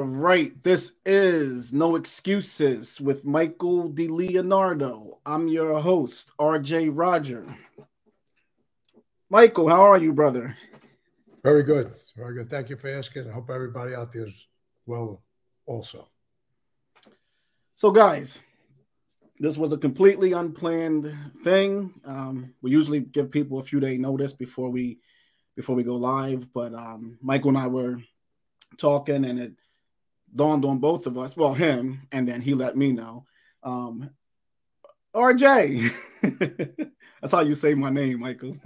Right. This is No Excuses with Michael DiLeonardo. I'm your host, RJ Roger. Michael, how are you, brother? Very good. Very good. Thank you for asking. I hope everybody out there is well also. So, guys, this was a completely unplanned thing. Um, we usually give people a few day notice before we before we go live, but um, Michael and I were talking and it dawned on both of us, well, him, and then he let me know. Um, RJ, that's how you say my name, Michael.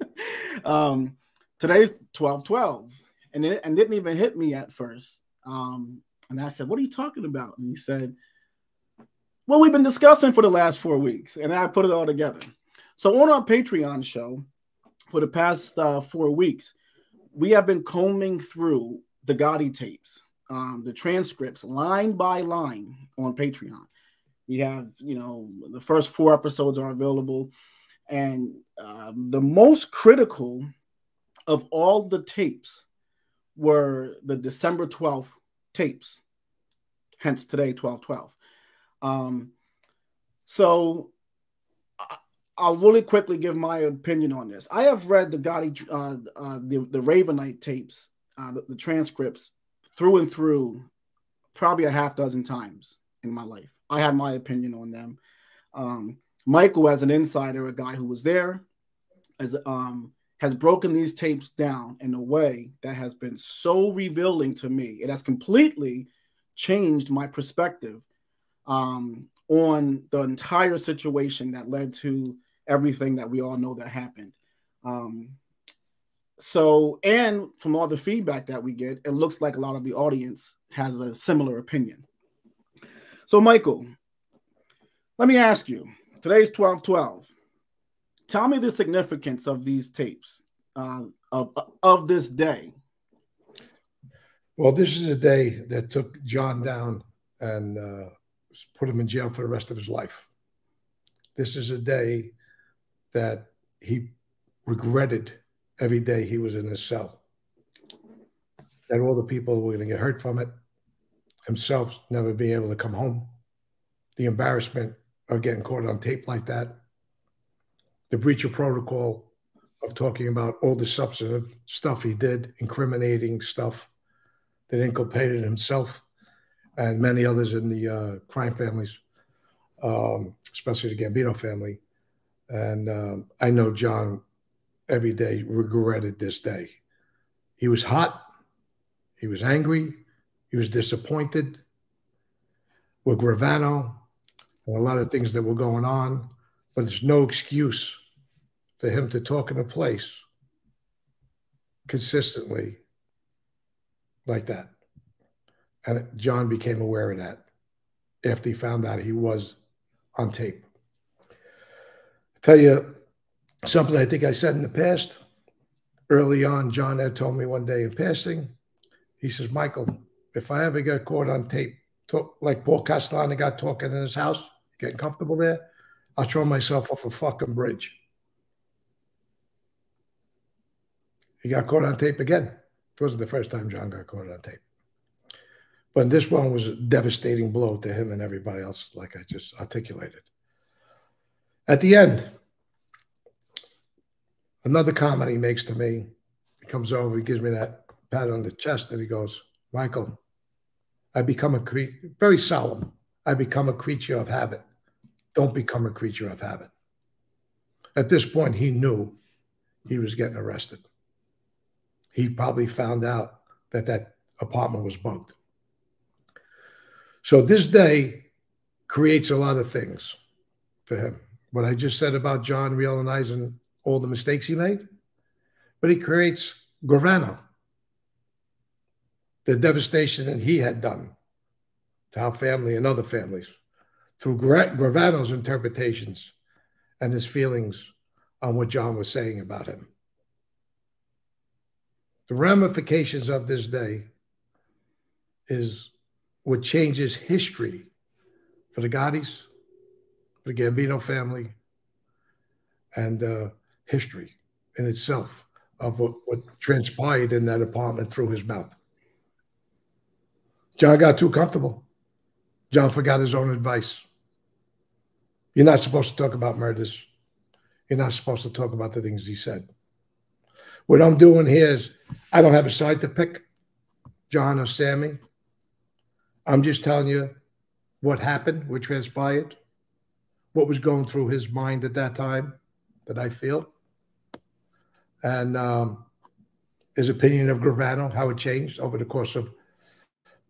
um, today's 12 12, and it and didn't even hit me at first. Um, and I said, What are you talking about? And he said, Well, we've been discussing for the last four weeks, and I put it all together. So, on our Patreon show for the past uh, four weeks, we have been combing through the Gotti tapes um, the transcripts line by line on Patreon. We have, you know, the first four episodes are available, and um, the most critical of all the tapes were the December 12th tapes, hence today, 12 12. Um, so I'll really quickly give my opinion on this. I have read the Gotti, uh, uh, the, the Ravenite tapes, uh, the, the transcripts through and through probably a half dozen times in my life. I had my opinion on them. Um, Michael, as an insider, a guy who was there, as um, has broken these tapes down in a way that has been so revealing to me. It has completely changed my perspective um, on the entire situation that led to everything that we all know that happened. Um, so, and from all the feedback that we get, it looks like a lot of the audience has a similar opinion. So, Michael, let me ask you today's 12 12. Tell me the significance of these tapes uh, of, of this day. Well, this is a day that took John down and uh, put him in jail for the rest of his life. This is a day that he regretted every day he was in his cell. That all the people were going to get hurt from it, himself never being able to come home, the embarrassment of getting caught on tape like that, the breach of protocol of talking about all the substantive stuff he did, incriminating stuff that inculpated himself and many others in the uh, crime families, um, especially the Gambino family. And um, I know John every day regretted this day. He was hot. He was angry. He was disappointed with Gravano and a lot of things that were going on. But there's no excuse for him to talk in a place consistently like that. And John became aware of that after he found out he was on tape. I tell you, something I think I said in the past. Early on, John had told me one day in passing, he says, Michael, if I ever get caught on tape, talk, like Paul Castellano got talking in his house, getting comfortable there, I'll throw myself off a fucking bridge. He got caught on tape again. It wasn't the first time John got caught on tape. But this one was a devastating blow to him and everybody else, like I just articulated. At the end, Another comment he makes to me, he comes over, he gives me that pat on the chest, and he goes, Michael, I become a creature, very solemn. I become a creature of habit. Don't become a creature of habit. At this point, he knew he was getting arrested. He probably found out that that apartment was bugged. So this day creates a lot of things for him. What I just said about John realizing all the mistakes he made, but he creates Gravano, the devastation that he had done to our family and other families through Gravano's interpretations and his feelings on what John was saying about him. The ramifications of this day is what changes history for the Gottis, for the Gambino family, and uh, history in itself of what, what transpired in that apartment through his mouth. John got too comfortable. John forgot his own advice. You're not supposed to talk about murders. You're not supposed to talk about the things he said. What I'm doing here is I don't have a side to pick, John or Sammy. I'm just telling you what happened, what transpired, what was going through his mind at that time that I feel. And um, his opinion of Gravano, how it changed over the course of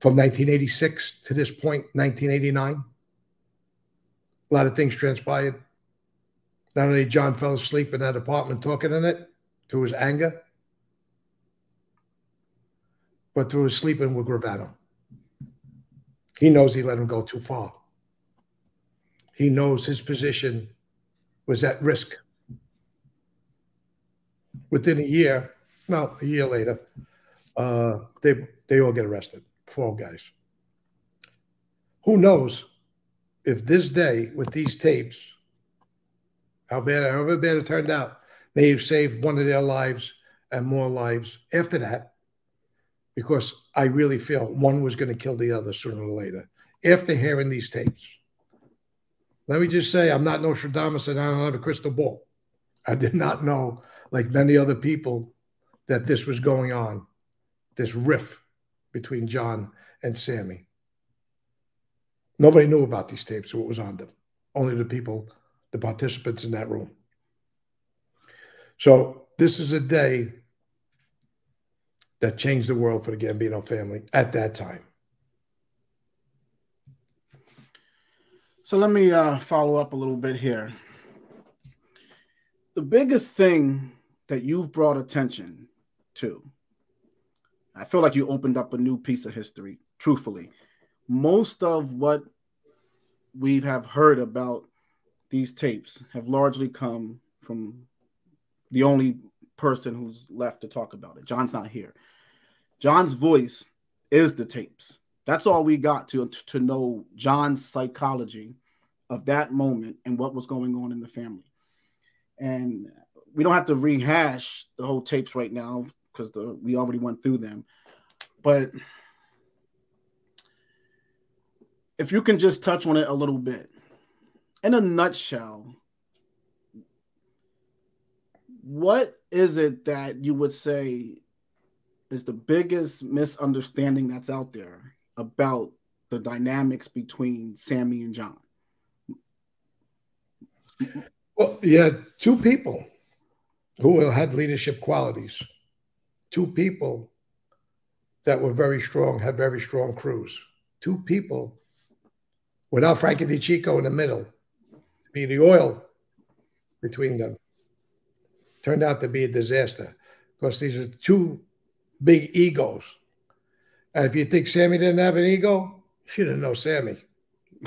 from 1986 to this point, 1989. A lot of things transpired. Not only John fell asleep in that apartment talking in it through his anger, but through his sleeping with Gravano. He knows he let him go too far. He knows his position was at risk. Within a year, no, a year later, uh, they they all get arrested. Four guys. Who knows if this day with these tapes, how bad, however bad it turned out, may have saved one of their lives and more lives after that, because I really feel one was going to kill the other sooner or later. After hearing these tapes, let me just say, I'm not Nostradamus and I don't have a crystal ball. I did not know, like many other people, that this was going on, this riff between John and Sammy. Nobody knew about these tapes, what was on them. Only the people, the participants in that room. So this is a day that changed the world for the Gambino family at that time. So let me uh, follow up a little bit here. The biggest thing that you've brought attention to, I feel like you opened up a new piece of history, truthfully. Most of what we have heard about these tapes have largely come from the only person who's left to talk about it. John's not here. John's voice is the tapes. That's all we got to to know John's psychology of that moment and what was going on in the family. And we don't have to rehash the whole tapes right now because we already went through them. But if you can just touch on it a little bit. In a nutshell, what is it that you would say is the biggest misunderstanding that's out there about the dynamics between Sammy and John? Well, yeah, two people who had leadership qualities, two people that were very strong, had very strong crews, two people without Frankie DeCicco in the middle to be the oil between them. Turned out to be a disaster because these are two big egos. And if you think Sammy didn't have an ego, you didn't know Sammy.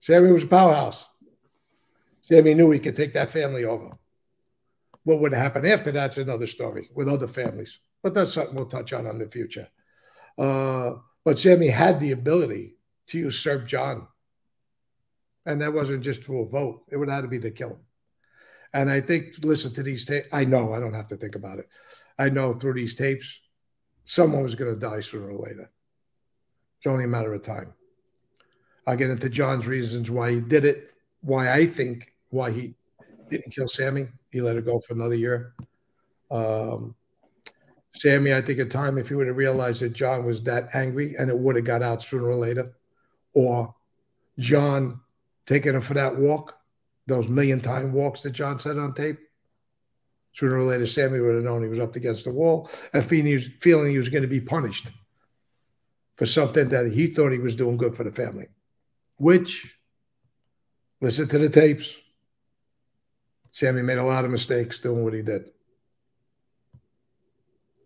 Sammy was a powerhouse. Sammy knew he could take that family over. What would happen after that's another story with other families. But that's something we'll touch on in the future. Uh, but Sammy had the ability to usurp John. And that wasn't just through a vote, it would have to be to kill him. And I think, listen to these tapes. I know I don't have to think about it. I know through these tapes, someone was going to die sooner or later. It's only a matter of time. I'll get into John's reasons why he did it, why I think why he didn't kill Sammy. He let it go for another year. Um, Sammy, I think at time, if he would have realized that John was that angry and it would have got out sooner or later, or John taking him for that walk, those million time walks that John said on tape, sooner or later, Sammy would have known he was up against the wall and feeling he was, feeling he was going to be punished for something that he thought he was doing good for the family, which, listen to the tapes, Sammy made a lot of mistakes doing what he did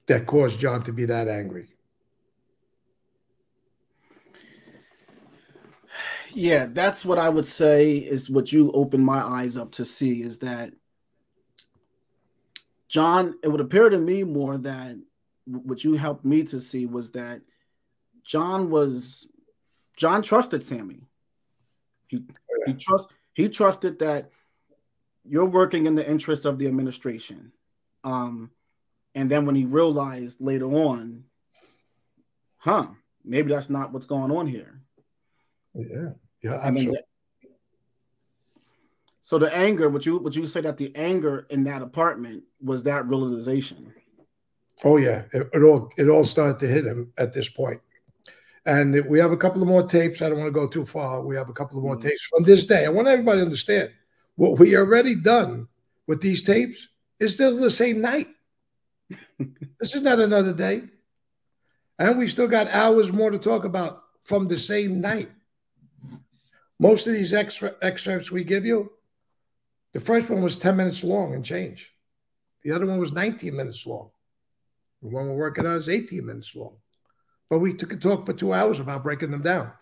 that caused John to be that angry. Yeah, that's what I would say is what you opened my eyes up to see is that John, it would appear to me more that what you helped me to see was that John was John trusted Sammy. He he trust he trusted that you're working in the interest of the administration. Um, and then when he realized later on huh, maybe that's not what's going on here. Yeah, yeah, absolutely. so the anger, would you would you say that the anger in that apartment was that realization? Oh yeah, it, it all it all started to hit him at this point. And we have a couple of more tapes. I don't want to go too far. We have a couple of more mm-hmm. tapes from this day. I want everybody to understand what we already done with these tapes is still the same night. this is not another day. And we still got hours more to talk about from the same night. Most of these extra excerpts we give you, the first one was 10 minutes long and change. The other one was 19 minutes long. The one we're working on is 18 minutes long. But we took a talk for two hours about breaking them down.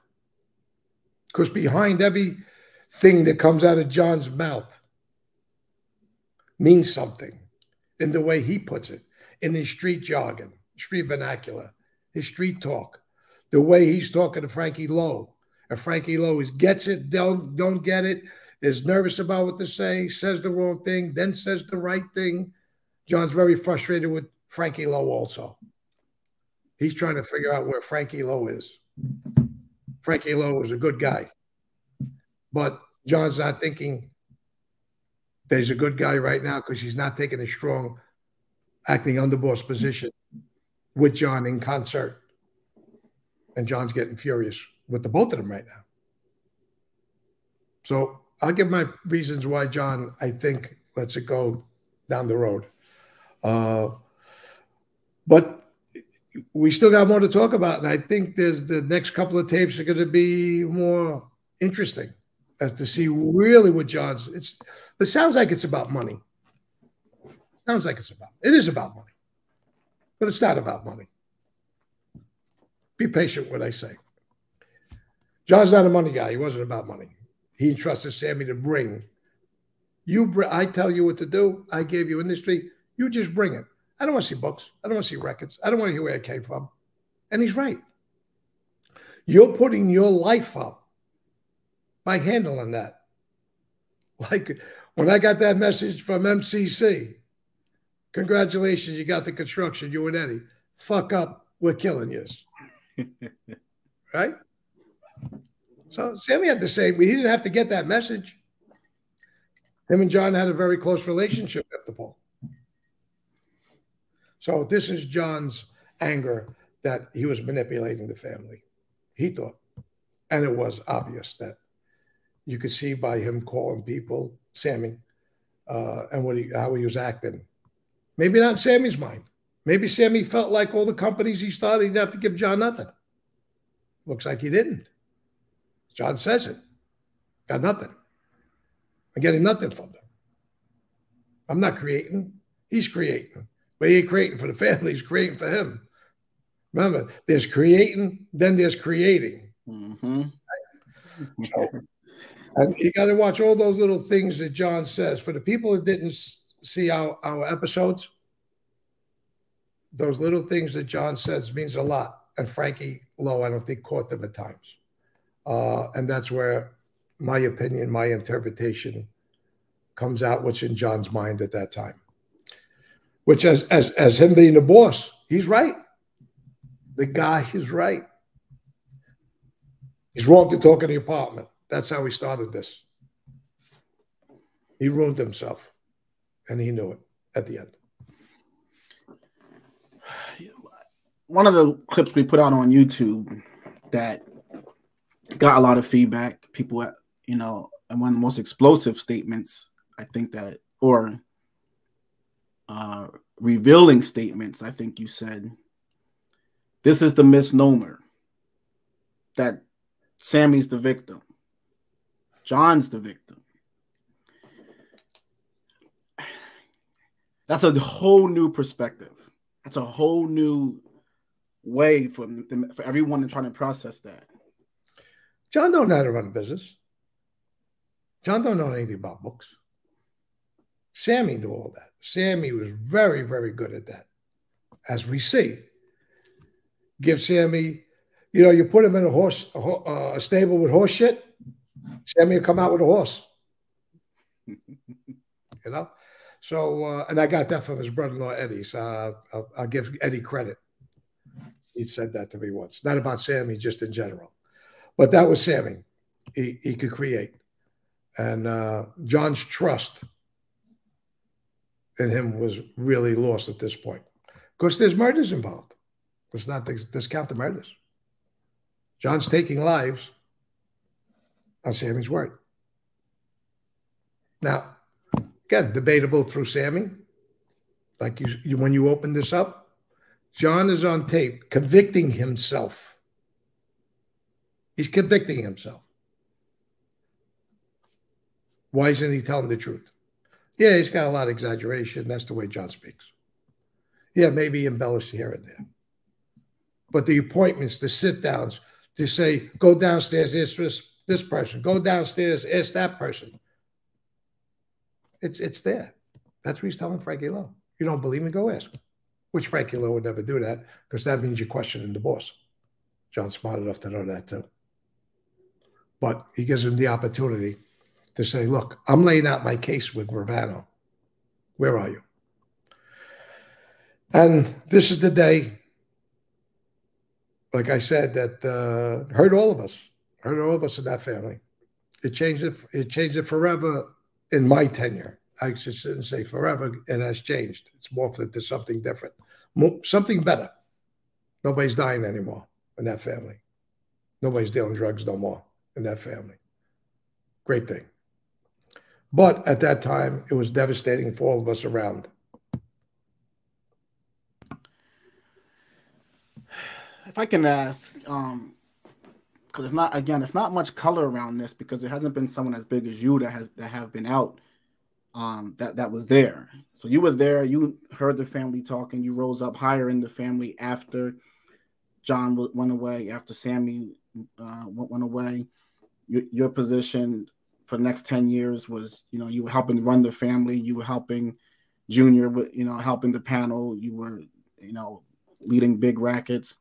Because behind every thing that comes out of John's mouth means something in the way he puts it, in his street jargon, street vernacular, his street talk, the way he's talking to Frankie Loc. And Frankie Loc is gets it, don't don't get it, is nervous about what to say, says the wrong thing, then says the right thing. John's very frustrated with Frankie Loc also. He's trying to figure out where Frankie Loc is. Frankie Loc is a good guy. But John's not thinking that he's a good guy right now because he's not taking a strong acting underboss position with John in concert. And John's getting furious with the both of them right now. So I'll give my reasons why John, I think, lets it go down the road. Uh, but we still got more to talk about, and I think there's the next couple of tapes are going to be more interesting as to see really what John's. It's it sounds like it's about money. Sounds like it's about it is about money, but it's not about money. Be patient what I say. John's not a money guy. He wasn't about money. He entrusted Sammy to bring. You, br- I tell you what to do. I gave you industry. You just bring it. I don't want to see books. I don't want to see records. I don't want to hear where it came from. And he's right. You're putting your life up by handling that. Like when I got that message from MCC, congratulations, you got the construction, you and Eddie. Fuck up, we're killing you. right? So Sammy had the same, he didn't have to get that message. Him and John had a very close relationship at the pole. So this is John's anger that he was manipulating the family. He thought, and it was obvious that you could see by him calling people Sammy uh, and what he how he was acting. Maybe not Sammy's mind. Maybe Sammy felt like all the companies he started, he'd have to give John nothing. Looks like he didn't. John says it. Got nothing. I'm getting nothing from them. I'm not creating. He's creating. But he ain't creating for the family, he's creating for him. Remember, there's creating, then there's creating. Mm-hmm. So, you got to watch all those little things that John says. For the people that didn't see our, our episodes, those little things that John says means a lot. And Frankie Loc, I don't think, caught them at times. Uh, and that's where my opinion, my interpretation comes out what's in John's mind at that time which as as as him being the boss, he's right. The guy is right. He's wrong to talk in the apartment. That's how he started this. He ruined himself, and he knew it at the end. One of the clips we put out on YouTube that got a lot of feedback, people, you know, and one of the most explosive statements I think that, or uh, revealing statements, I think you said. This is the misnomer that Sammy's the victim, John's the victim. That's a whole new perspective. That's a whole new way for, for everyone to try to process that. John don't know how to run a business. John don't know anything about books. Sammy knew all that. Sammy was very, very good at that, as we see. Give Sammy, you know, you put him in a horse, a, uh, a stable with horse shit, Sammy will come out with a horse. you know? So, uh, and I got that from his brother in law, Eddie. So I'll, I'll, give Eddie credit. he said that to me once. Not about Sammy, just in general. But that was Sammy. He, he could create. And uh, John's trust in him was really lost at this point. Because there's murders involved. Let's not discount the murders. John's taking lives on Sammy's word. Now, again, debatable through Sammy. Like you, you when you open this up, John is on tape convicting himself. He's convicting himself. Why isn't he telling the truth? Yeah, he's got a lot of exaggeration. That's the way John speaks. Yeah, maybe embellished here and there. But the appointments, the sit downs, to say, go downstairs, this, this person, go downstairs, ask that person. It's it's there. That's what he's telling Frankie Loc. You don't believe me? Go ask. Which Frankie Loc would never do that because that means you're questioning the boss. John's smart enough to know that too. But he gives him the opportunity to say, look, I'm laying out my case with Gravano. Where are you? And this is the day, like I said, that uh, hurt all of us, hurt all of us in that family. It changed it. It changed it forever in my tenure. I just didn't say forever. It has changed. It's morphed into something different, something better. Nobody's dying anymore in that family. Nobody's dealing drugs no more in that family. Great thing. But at that time, it was devastating for all of us around. If I can ask, um, because it's not again, it's not much color around this because it hasn't been someone as big as you that has that have been out, um, that that was there. So you were there, you heard the family talking, you rose up higher in the family after John went away, after Sammy uh, went away. Your, your position for the next 10 years was, you know, you were helping run the family, you were helping Junior with, you know, helping the panel, you were, you know, leading big rackets.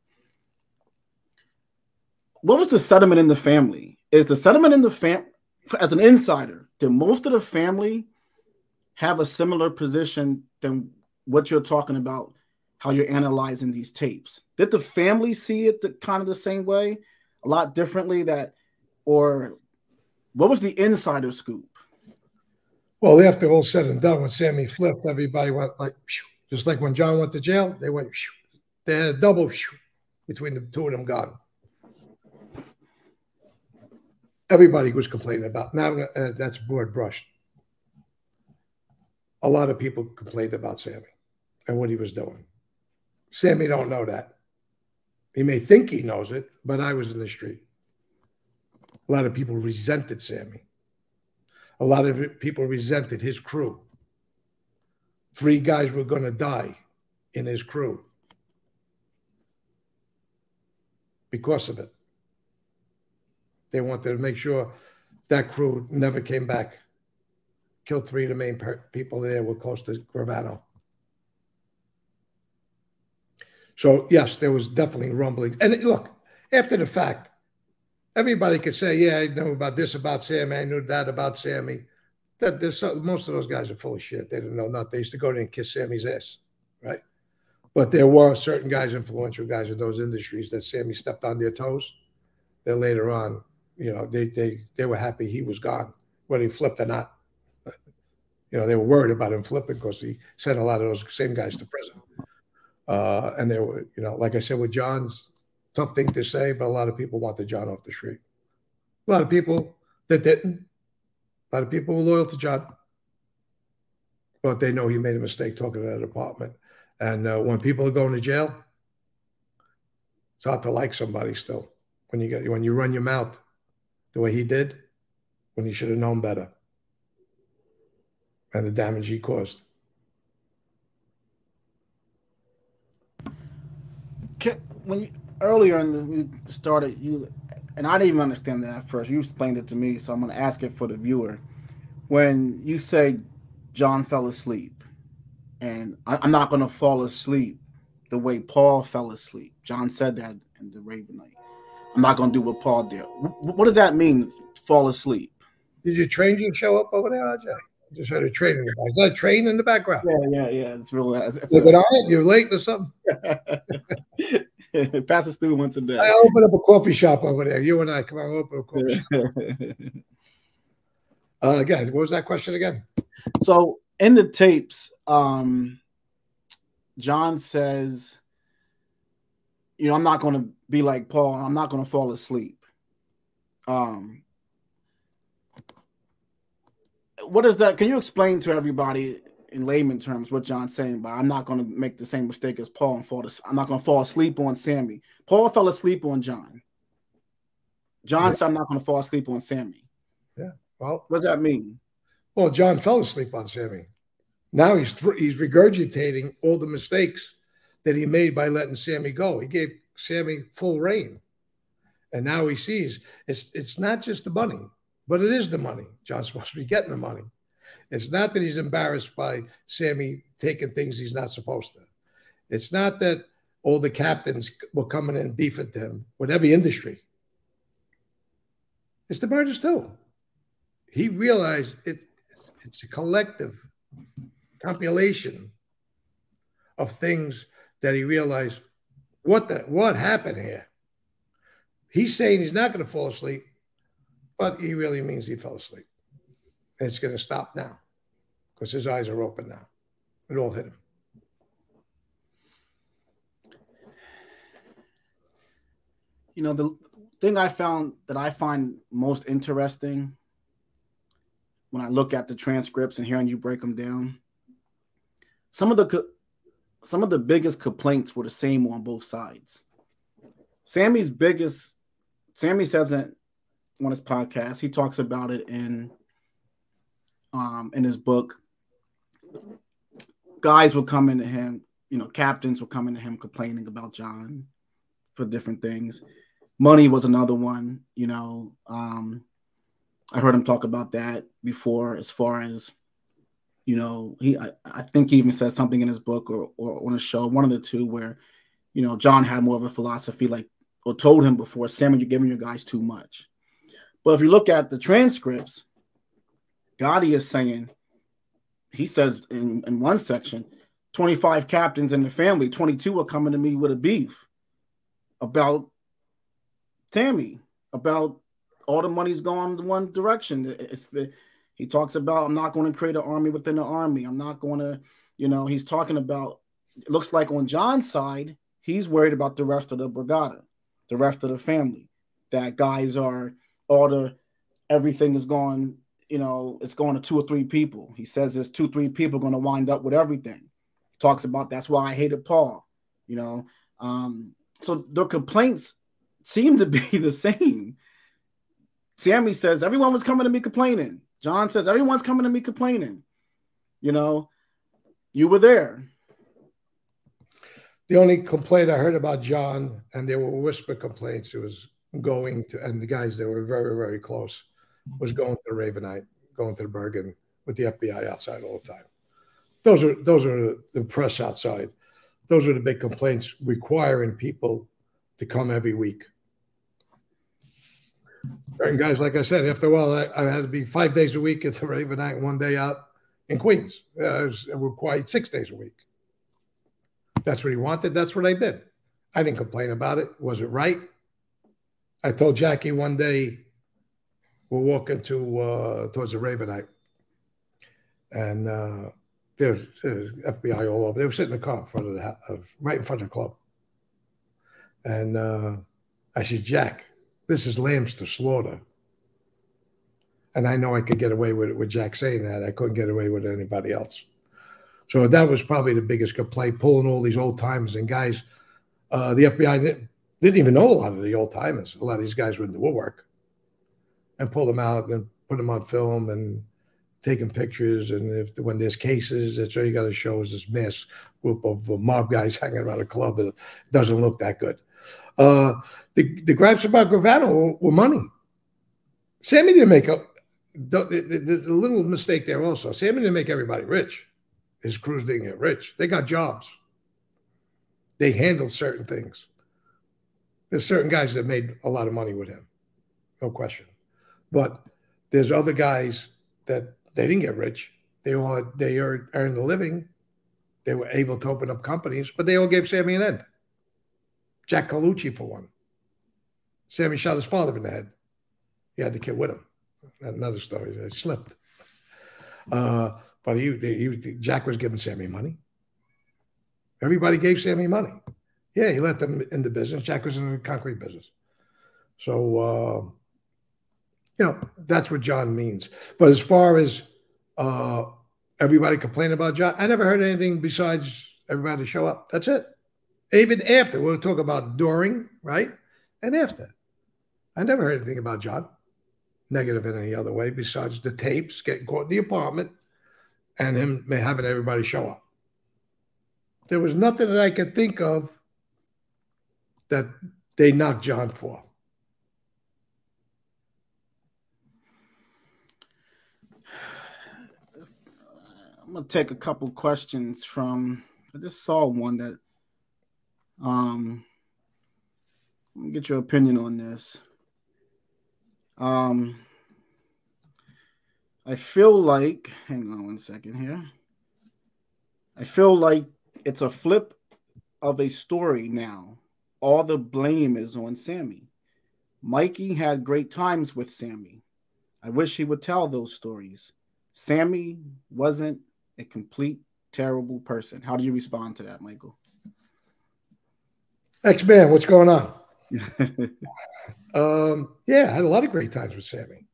What was the settlement in the family? Is the settlement in the fam as an insider, did most of the family have a similar position than what you're talking about, how you're analyzing these tapes? Did the family see it the, kind of the same way, a lot differently that, or what was the insider scoop? Well, after all said and done, when Sammy flipped, everybody went like, just like when John went to jail, they went, they had a double between the two of them gone. Everybody was complaining about now. Uh, that's broad brush. A lot of people complained about Sammy and what he was doing. Sammy don't know that. He may think he knows it, but I was in the street. A lot of people resented Sammy. A lot of people resented his crew. Three guys were going to die in his crew because of it. They wanted to make sure that crew never came back. Killed three of the main people there were close to Gravano. So, yes, there was definitely rumblings. And look, after the fact, everybody could say, "Yeah, I know about this about Sammy. I knew that about Sammy." That there's so, most of those guys are full of shit. They didn't know nothing. They used to go there and kiss Sammy's ass, right? But there were certain guys, influential guys in those industries, that Sammy stepped on their toes. Then later on, you know, they they they were happy he was gone, whether he flipped or not. You know, they were worried about him flipping because he sent a lot of those same guys to prison. Uh, and there were, you know, like I said with John's, tough thing to say, but a lot of people wanted John off the street. A lot of people that didn't. A lot of people were loyal to John, but they know he made a mistake talking to that apartment. And uh, when people are going to jail, it's hard to like somebody still. When you get when you run your mouth the way he did, when he should have known better, and the damage he caused. When you earlier in the we started you and I didn't even understand that at first. You explained it to me, so I'm going to ask it for the viewer. When you say John fell asleep, and I, am not going to fall asleep the way Paul fell asleep. John said that in the raven Ravenite. I'm not going to do what Paul did. What does that mean, fall asleep? Did your train show up over there, RJ? Just had a train in the back. Is that a train in the background? Yeah, yeah, yeah. It's real. It's Look a, on it. You're late or something. Pass us through once a day. I open up a coffee shop over there. You and I come on, open a coffee shop. uh, guys, what was that question again? So in the tapes, um, John says, "You know, I'm not going to be like Paul. I'm not going to fall asleep." Um, what is that? Can you explain to everybody in layman terms what John's saying? But I'm not going to make the same mistake as Paul and fall. To, I'm not going to fall asleep on Sammy. Paul fell asleep on John. John yeah. said, "I'm not going to fall asleep on Sammy." Yeah. Well, what does that mean? Well, John fell asleep on Sammy. Now he's he's regurgitating all the mistakes that he made by letting Sammy go. He gave Sammy full reign, and now he sees it's it's not just the money, but it is the money. John's supposed to be getting the money. It's not that he's embarrassed by Sammy taking things he's not supposed to. It's not that all the captains were coming in beefing to him with every industry. It's the Burgess too. He realized it, it's a collective compilation of things that he realized what the what happened here. He's saying he's not going to fall asleep, but he really means he fell asleep. And it's going to stop now because his eyes are open now. It all hit him. You know, the thing I found that I find most interesting when I look at the transcripts and hearing you break them down, some of the some of the biggest complaints were the same on both sides. Sammy's biggest, Sammy says it on his podcast. He talks about it in um, in his book. Guys would come into him, you know, captains would come into him complaining about John for different things. Money was another one, you know. Um, I heard him talk about that before, as far as you know, he I, I think he even said something in his book or, or on a show, one of the two, where you know John had more of a philosophy, like or told him before, Sam, you're giving your guys too much. But if you look at the transcripts, Gotti is saying, he says in, in one section, 25 captains in the family, 22 are coming to me with a beef about Tammy, about all the money's going in one direction. It's he talks about I'm not going to create an army within the army. I'm not going to, you know, he's talking about it looks like on John's side, he's worried about the rest of the borgata, the rest of the family. That guys are all the everything is going, you know, it's going to two or three people. He says there's two, three people going to wind up with everything. He talks about that's why I hated Paul, you know. Um, so the complaints seem to be the same. Sammy says everyone was coming to me complaining. John says everyone's coming to me complaining. You know, you were there. The only complaint I heard about John, and there were whisper complaints, it was going to, and the guys that were very, very close, was going to the Ravenite, going to the Bergin with the FBI outside all the time. Those are those are the press outside. Those are the big complaints requiring people to come every week. And guys, like I said, after a while, I, I, had to be five days a week at the Raven Ravenite, one day out in Queens. Uh, was required six days a week. That's what he wanted. That's what I did. I didn't complain about it. Was it right? I told Jackie one day we're walking to uh, towards the Ravenite, and uh, there's, there's, FBI all over. They were sitting in the car in front of the of, right in front of the club, and uh, I said, Jack, this is lambs to slaughter. And I know I could get away with it with Jack saying that. I couldn't get away with anybody else. So that was probably the biggest complaint, pulling all these old timers and guys. Uh, the FBI didn't, didn't even know a lot of the old timers. A lot of these guys were in the woodwork and pull them out and put them on film and taking pictures. And if when there's cases, that's all you got to show is this mass group of mob guys hanging around a club. It doesn't look that good. Uh, the, the gripes about Gravano were, were money. Sammy didn't make a, little mistake there also. Sammy didn't make everybody rich. His crews didn't get rich. They got jobs. They handled certain things. There's certain guys that made a lot of money with him, no question. But there's other guys that they didn't get rich. They all they earned a living. They were able to open up companies, but they all gave Sammy an end. Jack Colucci, for one. Sammy shot his father in the head. He had the kid with him. Another story. It slipped. Uh, but he, he, Jack was giving Sammy money. Everybody gave Sammy money. Yeah, he let them in the business. Jack was in the concrete business. So, uh, you know, that's what John means. But as far as uh, everybody complaining about John, I never heard anything besides everybody show up. That's it. Even after, we'll talk about during, right? And after. I never heard anything about John, negative in any other way, besides the tapes getting caught in the apartment and him having everybody show up. There was nothing that I could think of that they knocked John for. I'm gonna take a couple questions from. I just saw one that. Um, get your opinion on this. Um, I feel like. Hang on one second here. I feel like it's a flip of a story now. All the blame is on Sammy. Mikey had great times with Sammy. I wish he would tell those stories. Sammy wasn't a complete terrible person. How do you respond to that, Michael? X Man, what's going on? um, yeah, I had a lot of great times with Sammy.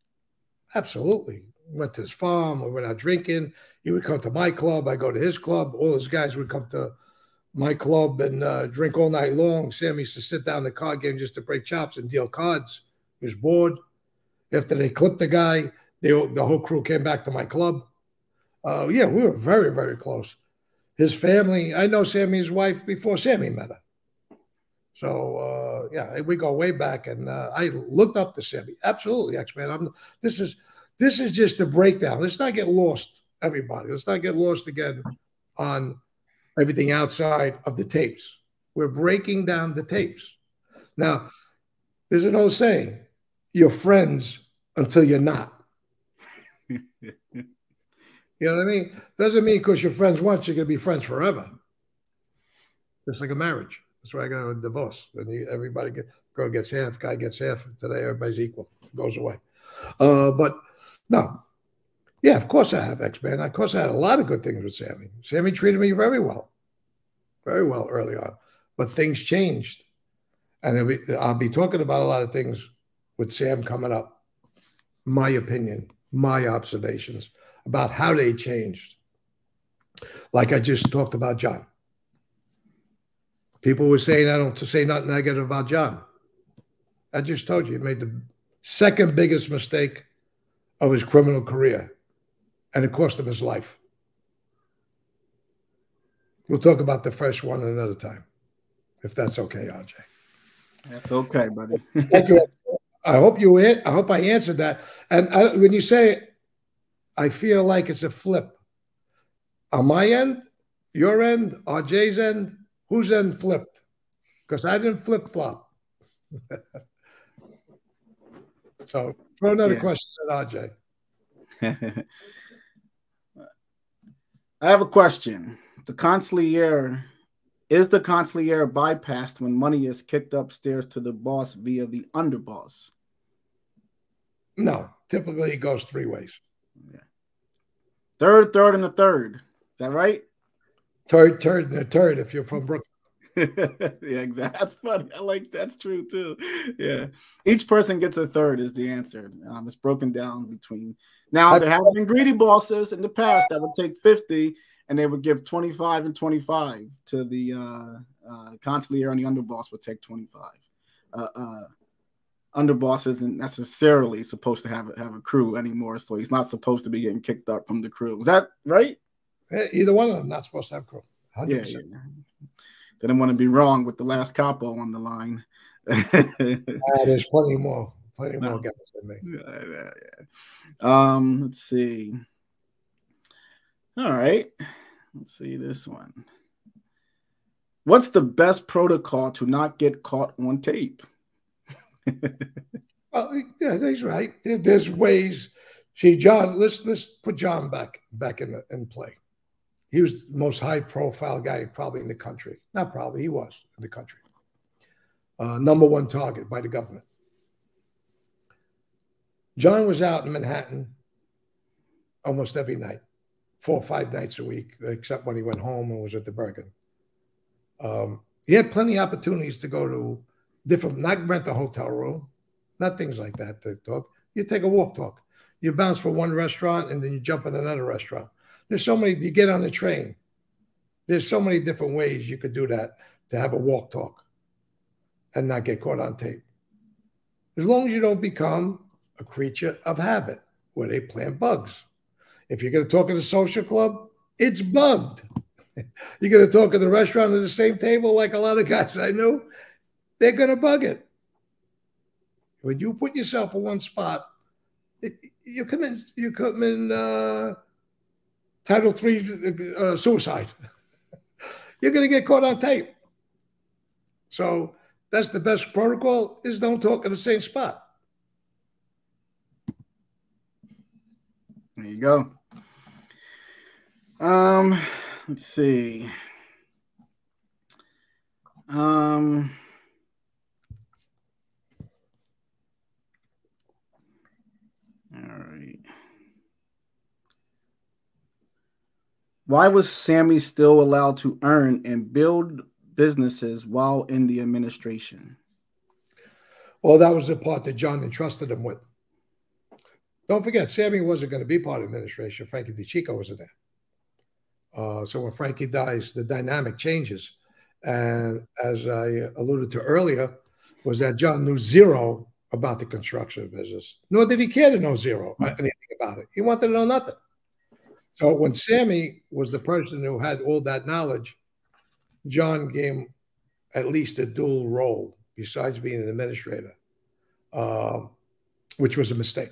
Absolutely. Went to his farm, we went out drinking. He would come to my club, I go to his club. All his guys would come to my club and uh, drink all night long. Sammy used to sit down the card game just to break chops and deal cards. He was bored. After they clipped the guy, they, the whole crew came back to my club. Uh, yeah, we were very, very close. His family, I know Sammy's wife before Sammy met her. So uh, yeah, we go way back, and uh, I looked up to Sammy. Absolutely, X Man. I'm. This is this is just a breakdown. Let's not get lost, everybody. Let's not get lost again on everything outside of the tapes. We're breaking down the tapes. Now, there's an old saying: "You're friends until you're not." You know what I mean? Doesn't mean because you're friends once, you're going to be friends forever. Just like a marriage. That's why I got a divorce. And everybody get, girl gets half, guy gets half. Today, everybody's equal. Goes away. Uh, but no. Yeah, of course I have X Man. Of course I had a lot of good things with Sammy. Sammy treated me very well, very well early on. But things changed. And be, I'll be talking about a lot of things with Sam coming up. My opinion, my observations about how they changed. Like I just talked about John. People were saying I don't to say nothing negative about John. I just told you he made the second biggest mistake of his criminal career, and it cost him his life. We'll talk about the first one another time, if that's okay, RJ. That's okay, buddy. Thank you. I hope you. I hope I answered that. And I, when you say I feel like it's a flip. On my end, your end, RJ's end, whose end flipped? Because I didn't flip flop. so throw another yeah. question at RJ. I have a question. The consigliere is the consigliere bypassed when money is kicked upstairs to the boss via the underboss? No, typically it goes three ways. Yeah. Third, third, and a third. Is that right? Third, third, and a third if you're from Brooklyn. yeah, exactly. That's funny. I like that's true too. Yeah, each person gets a third is the answer. Um, it's broken down between. Now there have been greedy bosses in the past that would take fifty and they would give twenty five and twenty five to the uh, uh, consigliere, and the underboss would take twenty five. Uh, uh, underboss isn't necessarily supposed to have a, have a crew anymore, so he's not supposed to be getting kicked up from the crew. Is that right? Either one of them not supposed to have crew. 100%. Yeah, yeah. Didn't want to be wrong with the last capo on the line. uh, there's plenty more, plenty no. more guys than me. Yeah, yeah, yeah. Um, let's see. All right, let's see this one. What's the best protocol to not get caught on tape? well, yeah, he's right. There's ways. See, John, let's let's put John back back in in play. He was the most high profile guy probably in the country. Not probably, he was in the country. uh, number one target by the government. John was out in Manhattan almost every night, four or five nights a week, except when he went home and was at the Bergin. Um, he had plenty of opportunities to go to different, not rent a hotel room, not things like that to talk. You take a walk talk. You bounce for one restaurant and then you jump in another restaurant. There's so many, you get on the train. There's so many different ways you could do that to have a walk talk and not get caught on tape. As long as you don't become a creature of habit where they plant bugs. If you're going to talk at a social club, it's bugged. you're going to talk at the restaurant at the same table like a lot of guys I know, they're going to bug it. When you put yourself in one spot, it, you come in, you come in uh, Title Three uh, suicide. You're going to get caught on tape. So that's the best protocol: is don't talk in the same spot. There you go. Um, let's see. Um. All right. Why was Sammy still allowed to earn and build businesses while in the administration? Well, that was the part that John entrusted him with. Don't forget, Sammy wasn't going to be part of administration. Frankie DeCicco wasn't there. Uh, so when Frankie dies, the dynamic changes. And as I alluded to earlier, was that John knew zero about the construction business, nor did he care to know zero uh, anything about it. He wanted to know nothing. So when Sammy was the person who had all that knowledge, John gave at least a dual role besides being an administrator, uh, which was a mistake.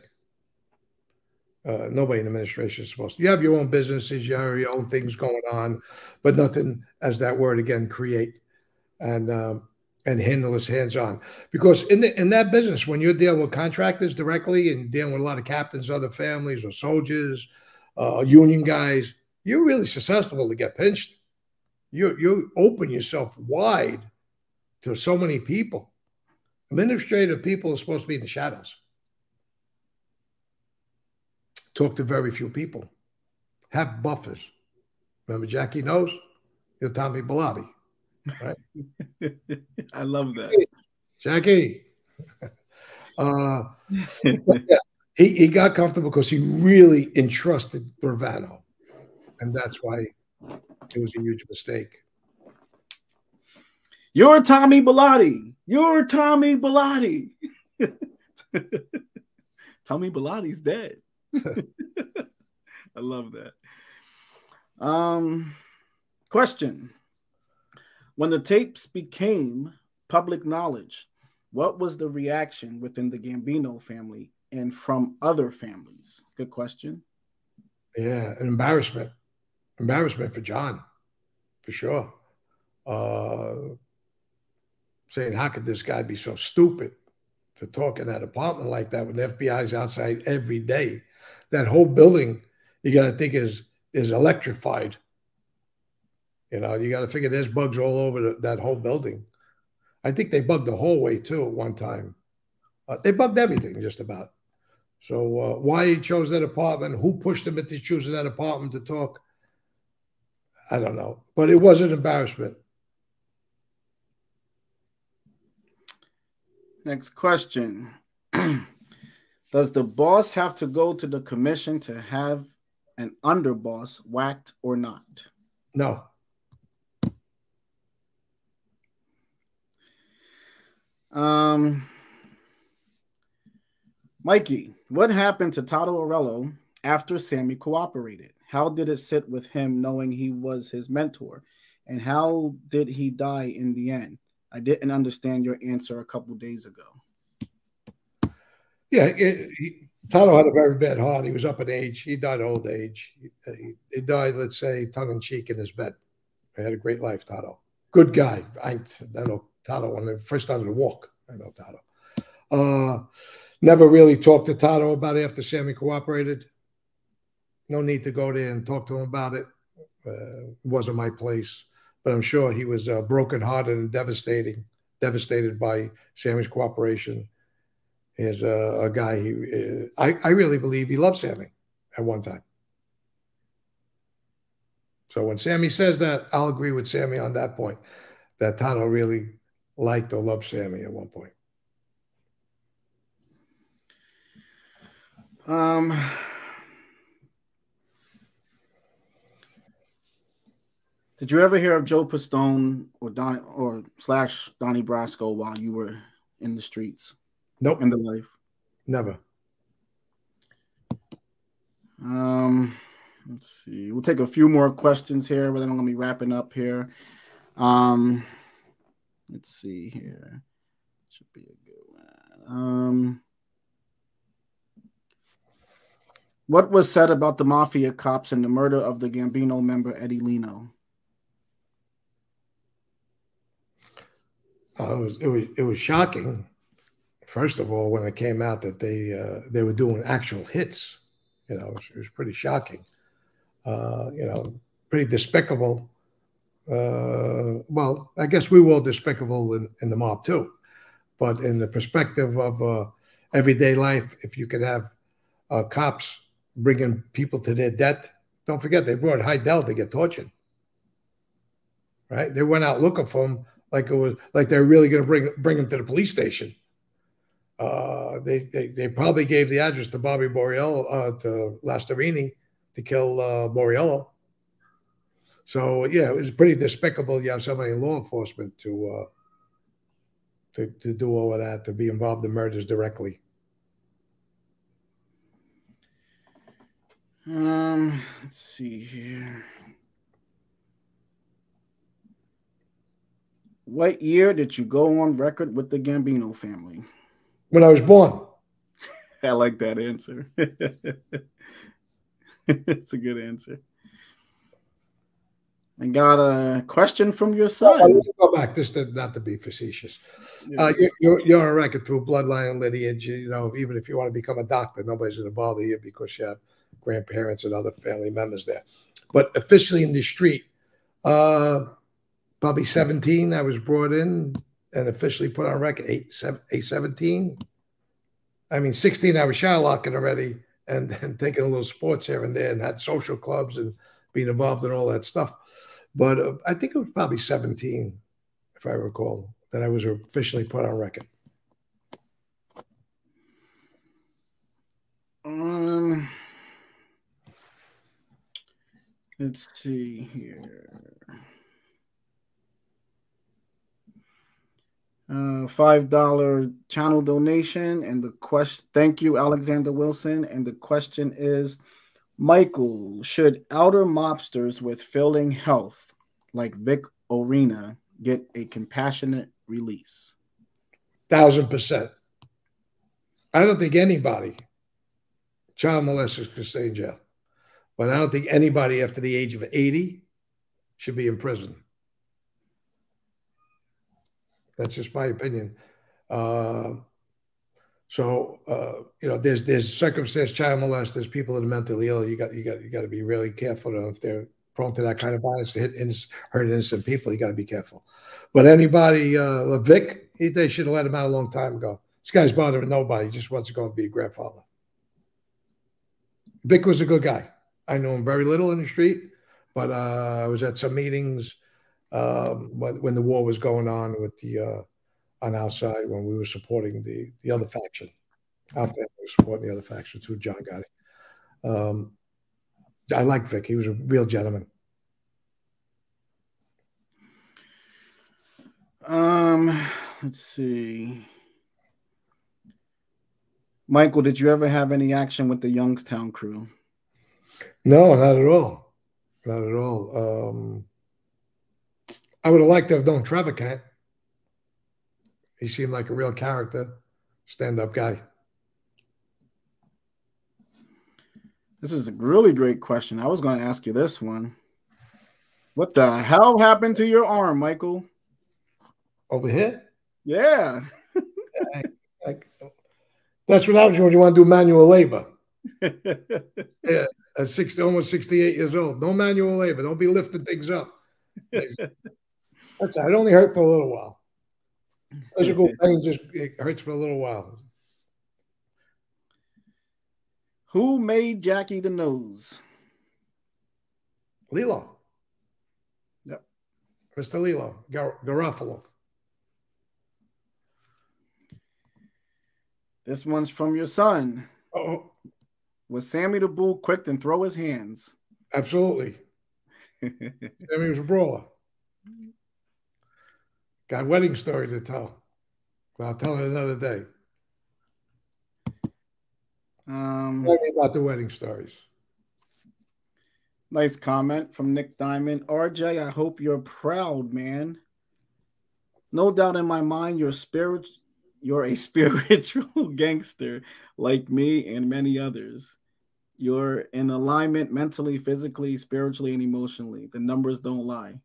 Uh, nobody in administration is supposed to. You have your own businesses, you have your own things going on, but nothing, as that word again, create and um, and handle us hands on. Because in the, in that business, when you're dealing with contractors directly and dealing with a lot of captains, other families, or soldiers, uh, union guys, you're really susceptible to get pinched. You you open yourself wide to so many people. Administrative people are supposed to be in the shadows. Talk to very few people. Have buffers. Remember Jackie Nose? You're Tommy Bilotti. Right? I love that. Jackie. Uh, yeah, he, he got comfortable because he really entrusted Gravano. And that's why it was a huge mistake. You're Tommy Bilotti. You're Tommy Bilotti. Tommy Bilotti's dead. I love that. Um, question: When the tapes became public knowledge, what was the reaction within the Gambino family and from other families? Good question. Yeah, an embarrassment, embarrassment for John, for sure. Uh, saying, "How could this guy be so stupid to talk in that apartment like that when the FBI's outside every day?" that whole building you got to think is is electrified. You know, you got to figure there's bugs all over the, that whole building. I think they bugged the hallway too at one time. Uh, they bugged everything just about. So uh, why he chose that apartment, who pushed him into choosing that apartment to talk, I don't know. But it was an embarrassment. Next question. Does the boss have to go to the commission to have an underboss whacked or not? No. Um, Mikey, what happened to Toto Aurello after Sammy cooperated? How did it sit with him knowing he was his mentor? And how did he die in the end? I didn't understand your answer a couple days ago. Yeah, it, he, Toto had a very bad heart. He was up in age. He died old age. He, he died, let's say, tongue in cheek in his bed. He had a great life, Toto. Good guy. I, I know Toto when I first started to walk. I know Toto. Uh, never really talked to Toto about it after Sammy cooperated. No need to go there and talk to him about it. Uh, it wasn't my place. But I'm sure he was uh, brokenhearted and devastating devastated by Sammy's cooperation. He's a, a guy. He, uh, I, I really believe he loved Sammy at one time. So when Sammy says that, I'll agree with Sammy on that point. That Tonto really liked or loved Sammy at one point. Um, did you ever hear of Joe Pistone or Don or slash Donnie Brasco while you were in the streets? Nope. In the life? Never. Um, let's see. We'll take a few more questions here, but then I'm gonna be wrapping up here. Um, let's see here. Should be a good one. Um. What was said about the mafia cops and the murder of the Gambino member Eddie Lino? Uh, it was it was it was shocking. First of all, when it came out that they uh, they were doing actual hits, you know, it was, it was pretty shocking. Uh, you know, pretty despicable. Uh, well, I guess we were despicable in, in the mob too, but in the perspective of uh, everyday life, if you could have uh, cops bringing people to their death. Don't forget, they brought Hydell to get tortured. Right? They went out looking for him like it was like they're really going to bring bring him to the police station. Uh, they, they they probably gave the address to Bobby Borriello uh, to Lasterini to kill uh, Borriello. So yeah, it was pretty despicable. You have somebody in law enforcement to uh, to to do all of that, to be involved in murders directly. Um, let's see here. What year did you go on record with the Gambino family? When I was born. I like that answer. it's a good answer. I got a question from your son. Oh, go back, just to, not to be facetious. Uh, you're, you're, you're on record through bloodline and lineage. You know, even if you want to become a doctor, nobody's going to bother you because you have grandparents and other family members there. But officially in the street, uh, probably 17, I was brought in and officially put on record, 8, 7, 8 17. I mean, 16, I was Shylocking already and, and taking a little sports here and there and had social clubs and being involved in all that stuff. But uh, I think it was probably 17, if I recall, that I was officially put on record. Um, Let's see here. Uh, five dollar channel donation and the question. Thank you, Alexander Wilson. And the question is, Michael, should outer mobsters with failing health, like Vic Orena, get a compassionate release? Thousand percent. I don't think anybody, child molesters, could stay in jail. But I don't think anybody after the age of 80 should be in prison. That's just my opinion. Uh, so uh, you know, there's there's circumstance child molest. There's people that are mentally ill. You got you got you got to be really careful if they're prone to that kind of violence to hit hurt innocent people. You got to be careful. But anybody, uh, Vic, he, they should have let him out a long time ago. This guy's bothering nobody. He just wants to go and be a grandfather. Vic was a good guy. I know him very little in the street, but uh, I was at some meetings um, when, the war was going on with the uh, on our side when we were supporting the the other faction. Our family was supporting the other faction too. John got it. Um, I like Vic. He was a real gentleman. Um, let's see. Michael, did you ever have any action with the Youngstown crew? No, not at all. Not at all. Um, I would have liked to have known Trevor Kent. He seemed like a real character, stand up guy. This is a really great question. I was going to ask you this one. What the hell happened to your arm, Michael? Over here? Yeah. that's what happens when you want to do manual labor. yeah at 60, almost 68 years old. No manual labor. Don't be lifting things up. That's it only hurt for a little while. Physical pain just it hurts for a little while. Who made Jackie the nose? Lilo. Yep. Mr. Lilo, Gar- Garofalo. This one's from your son. Oh, oh. Was Sammy the Bull quick to throw his hands? absolutely. Sammy was a brawler. Got wedding story to tell. But I'll tell it another day. um, Tell me about the wedding stories. nice comment from Nick Diamond. RJ, I hope you're proud, man. No doubt in my mind, you're spirit, you're a spiritual gangster like me and many others. You're in alignment mentally, physically, spiritually, and emotionally. The numbers don't lie.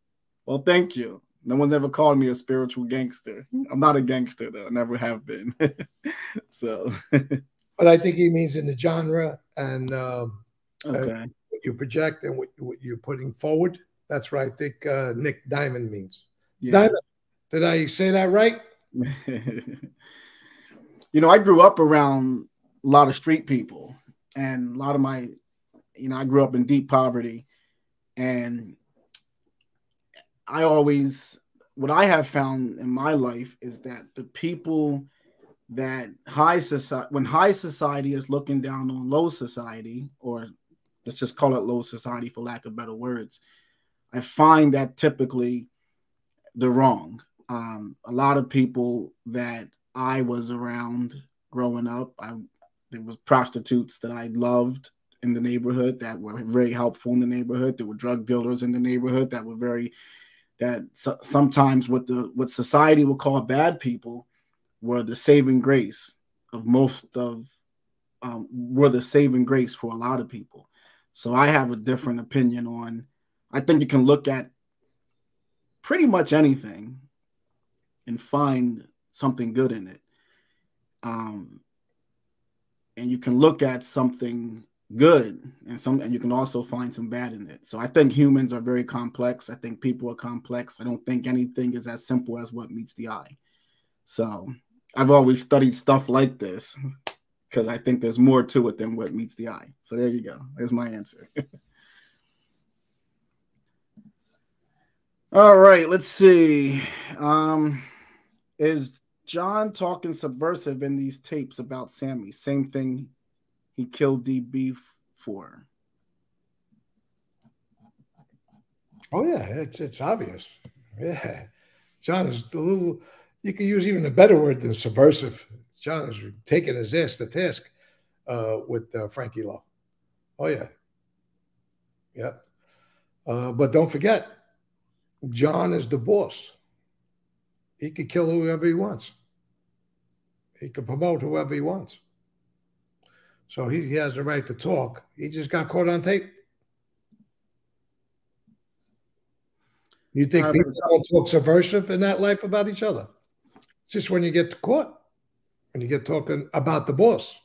Well, thank you. No one's ever called me a spiritual gangster. I'm not a gangster though. I never have been. so But I think he means in the genre and um, okay. what you project and what, what you're putting forward. That's right. I think uh, Nick Diamond means. Yeah. Diamond. Did I say that right? you know, I grew up around a lot of street people, and a lot of my, you know, I grew up in deep poverty, and I always, what I have found in my life is that the people that high society, when high society is looking down on low society, or let's just call it low society for lack of better words, I find that typically they're wrong. Um, a lot of people that I was around growing up, I there was prostitutes that I loved in the neighborhood that were very helpful in the neighborhood. There were drug dealers in the neighborhood that were very that so, sometimes what the what society would call bad people were the saving grace of most of um, were the saving grace for a lot of people. So I have a different opinion on. I think you can look at pretty much anything and find something good in it. Um, and you can look at something good and some and you can also find some bad in it. So I think humans are very complex. I think people are complex. I don't think anything is as simple as what meets the eye. So I've always studied stuff like this because I think there's more to it than what meets the eye. So there you go. There's my answer. All right, let's see. Um, is John talking subversive in these tapes about Sammy? Same thing he killed DB for. Oh yeah, it's it's obvious. Yeah, John is a little. You can use even a better word than subversive. John is taking his ass to task uh, with uh, Frankie Loc. Oh yeah, yeah. Uh, but don't forget, John is the boss. He could kill whoever he wants. He could promote whoever he wants. So he, he has the right to talk. He just got caught on tape. You think Uh, people don't talk subversive in that life about each other? It's just when you get to caught, when you get talking about the boss.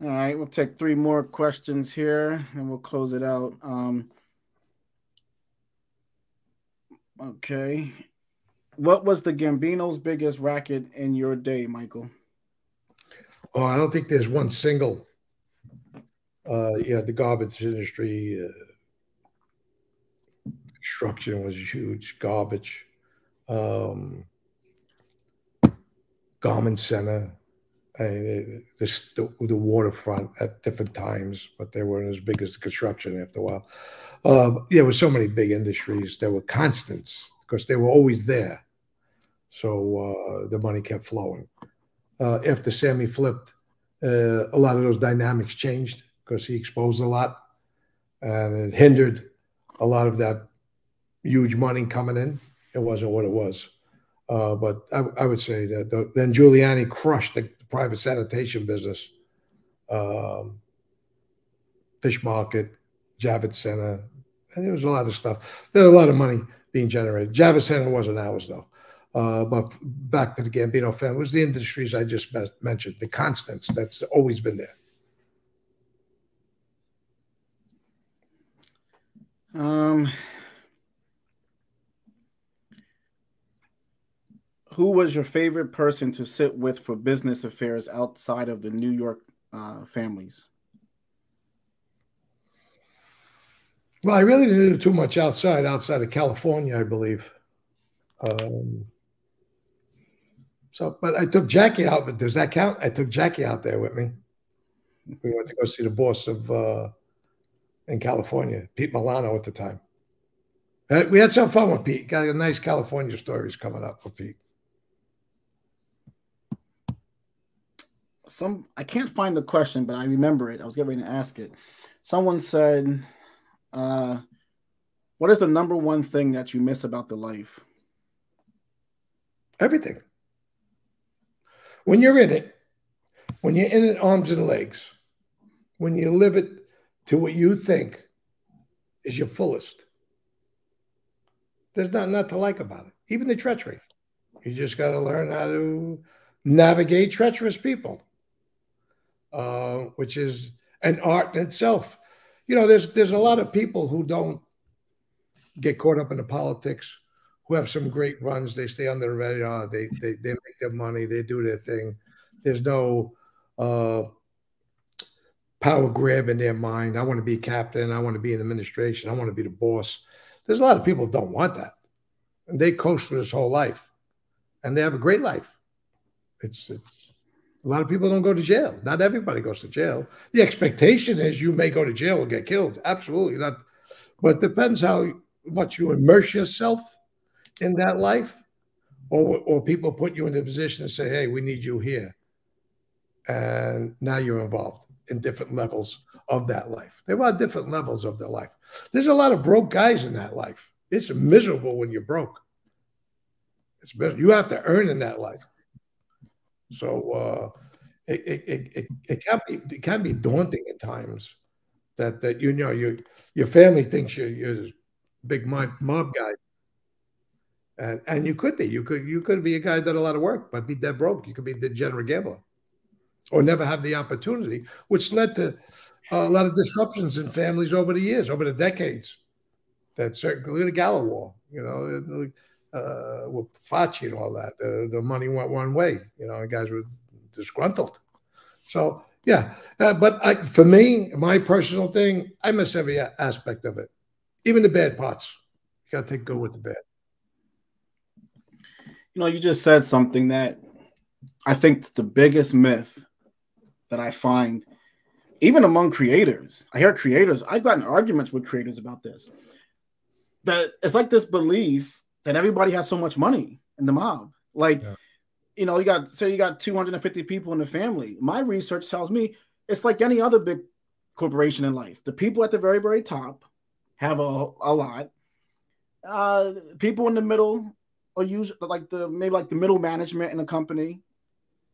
All right, we'll take three more questions here and we'll close it out. Um, okay. What was the Gambino's biggest racket in your day, Michael? Oh, I don't think there's one single. Uh, yeah, the garbage industry, uh, construction was huge. Garbage, um, garment center, the, the, the waterfront at different times, but they weren't as big as the construction after a while. Uh, there were so many big industries. There were constants because they were always there. So uh, the money kept flowing. Uh, after Sammy flipped, uh, a lot of those dynamics changed because he exposed a lot and it hindered a lot of that huge money coming in. It wasn't what it was. Uh, but I, I, would say that the, then Giuliani crushed the private sanitation business, um, fish market, Javits Center, there was a lot of stuff. There was a lot of money being generated. Javits Center wasn't ours though. Uh, but back to the Gambino family, it was the industries I just mentioned, the constants that's always been there. Um, who was your favorite person to sit with for business affairs outside of the New York uh, families? Well, I really didn't do too much outside, outside of California, I believe. Um, so, but I took Jackie out. But does that count? I took Jackie out there with me. We went to go see the boss of uh, in California, Pete Milano at the time. Uh, we had some fun with Pete. Got a nice California stories coming up with Pete. Some I can't find the question, but I remember it. I was getting ready to ask it. Someone said, uh, "What is the number one thing that you miss about the life?" Everything. When you're in it, when you're in it, arms and legs, when you live it to what you think is your fullest, there's not not to like about it. Even the treachery. You just got to learn how to navigate treacherous people, uh, which is an art in itself. You know, there's there's a lot of people who don't get caught up in the politics, who have some great runs. They stay under the radar. They they they make their money. They do their thing. There's no uh, power grab in their mind. I want to be captain. I want to be in administration. I want to be the boss. There's a lot of people don't want that. And they coast for this whole life. And they have a great life. It's, it's a lot of people don't go to jail. Not everybody goes to jail. The expectation is you may go to jail and get killed. Absolutely not. But it depends how much you immerse yourself in that life, or, or people put you in the position to say, hey, we need you here. And now you're involved in different levels of that life. There are different levels of their life. There's a lot of broke guys in that life. It's miserable when you're broke. It's you have to earn in that life. So uh, it, it, it, it, can be it can be daunting at times that that you know your your family thinks you're, you're this big mob, mob guy. And, and you could be. You could you could be a guy that did a lot of work, but be dead broke. You could be the degenerate gambler or never have the opportunity, which led to a lot of disruptions in families over the years, over the decades. That certainly the Gallo War, you know, uh, with Facci and all that, uh, the money went one way. You know, guys were disgruntled. So yeah, uh, but I, for me, my personal thing, I miss every aspect of it, even the bad parts. You got to take good with the bad. You know, you just said something that I think the biggest myth that I find even among creators. I hear creators, I've gotten arguments with creators about this. That it's like this belief that everybody has so much money in the mob. Like, yeah. you know, you got say you got 250 people in the family. My research tells me it's like any other big corporation in life. The people at the very, very top have a, a lot. Uh, people in the middle are usually like the maybe like the middle management in a company,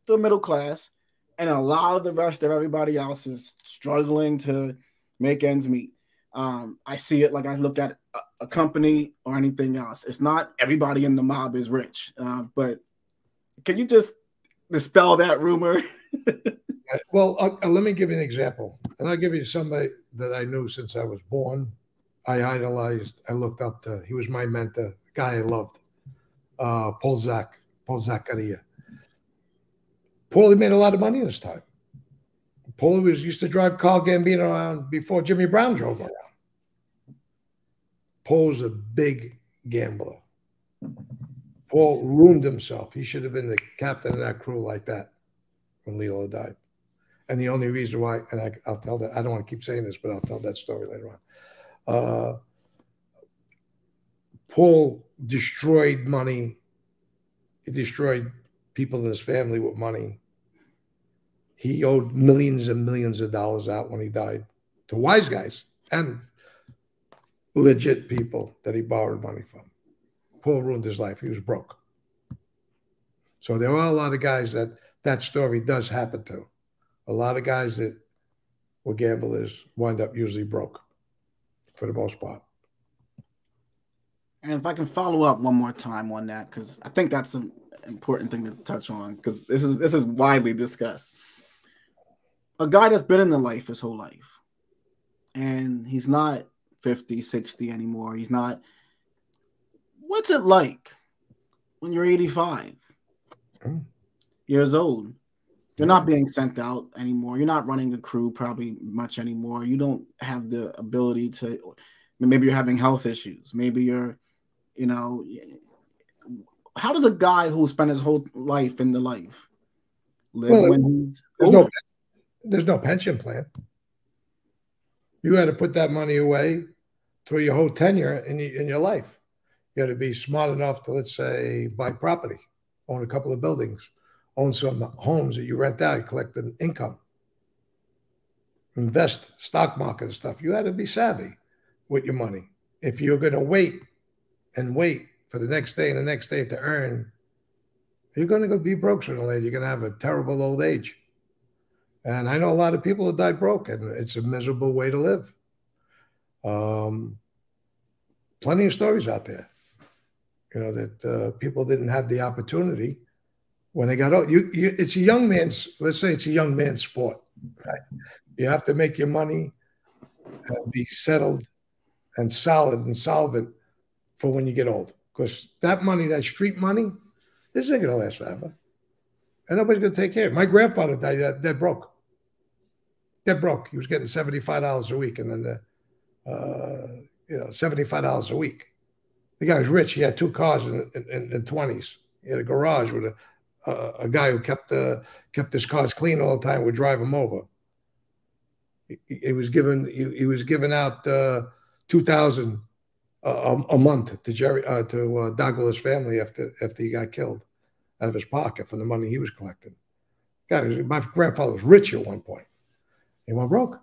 the middle class and a lot of the rest of everybody else is struggling to make ends meet. Um, I see it like I look at a, a, company or anything else. It's not everybody in the mob is rich, uh, but can you just dispel that rumor? well, uh, let me give you an example, and I'll give you somebody that I knew since I was born. I idolized, I looked up to. He was my mentor, guy I loved, uh, Paul Zach, Paul Zaccaria. Paulie made a lot of money in his time. Paulie was used to drive Carl Gambino around before Jimmy Brown drove around. Paul was a big gambler. Paul ruined himself. He should have been the captain of that crew like that when Lilo died. And the only reason why, and I, will tell that, I don't want to keep saying this, but I'll tell that story later on. Uh, Paul destroyed money. He destroyed people in his family with money. He owed millions and millions of dollars out when he died to wise guys and legit people that he borrowed money from. Paul ruined his life. He was broke. So there are a lot of guys that that story does happen to. A lot of guys that were gamblers wind up usually broke for the most part. And if I can follow up one more time on that, because I think that's an important thing to touch on, because this is this is widely discussed a guy that's been in the life his whole life and he's not 50 60 anymore he's not what's it like when you're 85 mm. years old. You're not being sent out anymore. You're not running a crew probably much anymore. You don't have the ability to. Maybe you're having health issues. Maybe you're, you know, how does a guy who spent his whole life in the life live well, when he's no, there's no pension plan. You had to put that money away through your whole tenure in, in your life. You had to be smart enough to, let's say, buy property, own a couple of buildings, own some homes that you rent out, and collect an income, invest stock market and stuff. You had to be savvy with your money. If you're going to wait and wait for the next day and the next day to earn, you're going to go be broke sooner or later. You're going to have a terrible old age. And I know a lot of people that died broke, and it's a miserable way to live. Um, plenty of stories out there, you know, that uh, people didn't have the opportunity when they got old. You, you, it's a young man's. Let's say it's a young man's sport. Right? You have to make your money and be settled and solid and solvent for when you get old because that money, that street money, this ain't gonna last forever, and nobody's gonna take care. My grandfather died uh, dead broke. Dead broke. He was getting seventy five dollars a week, and then the, uh, you know seventy five dollars a week. The guy was rich. He had two cars in the twenties. He had a garage with a, a, a guy who kept the kept his cars clean all the time. Would drive him over. He, he was given he, he was giving out uh, two thousand a, a month to Jerry uh, to uh, Douglas family after after he got killed out of his pocket from the money he was collecting. God, my grandfather was rich at one point. He went broke.